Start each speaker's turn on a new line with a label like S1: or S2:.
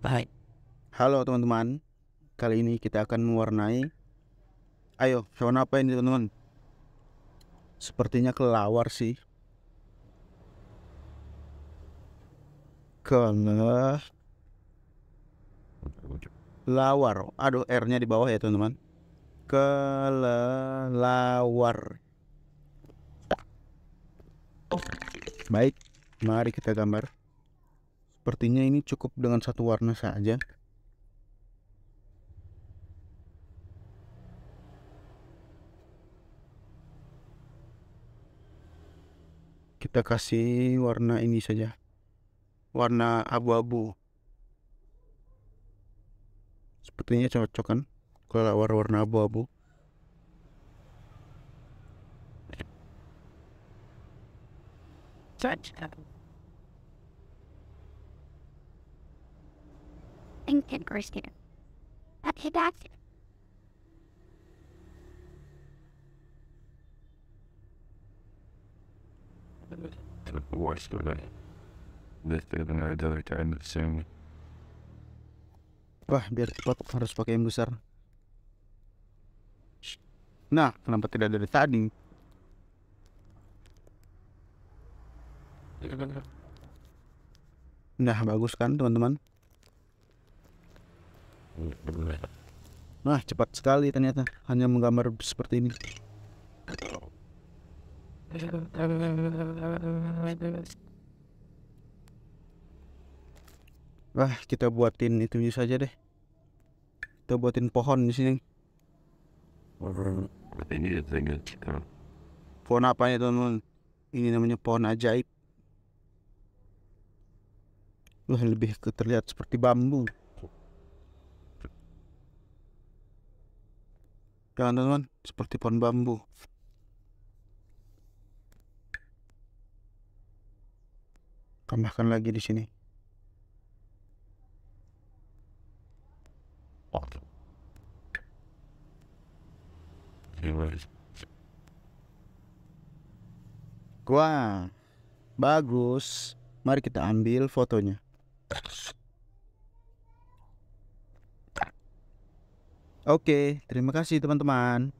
S1: Baik.
S2: Halo teman-teman, kali ini kita akan mewarnai. Ayo, hewan apa ini teman-teman? Sepertinya kelawar sih. Kelelawar. Aduh, R-nya di bawah ya teman-teman. Kelelawar. Baik, mari kita gambar. Sepertinya ini cukup dengan satu warna saja. Kita kasih warna ini saja. Warna abu-abu. Sepertinya cocok kan? Kalau warna abu-abu.
S1: Cocok.
S3: Lincoln Christian. That's that's
S4: Voice today. This is another time soon.
S2: Wah, biar cepat harus pakai yang besar. Nah, kenapa tidak dari tadi? Nah, bagus kan teman-teman? Nah, cepat sekali ternyata. Hanya menggambar seperti ini. Wah, kita buatin itu saja deh. Kita buatin pohon di sini. Pohon apa ya teman-teman? Ini namanya pohon ajaib. Wah, lebih terlihat seperti bambu. Jangan teman-teman, seperti pohon bambu. Tambahkan lagi di sini. Wah, bagus. Mari kita ambil fotonya. Oke, terima kasih teman-teman.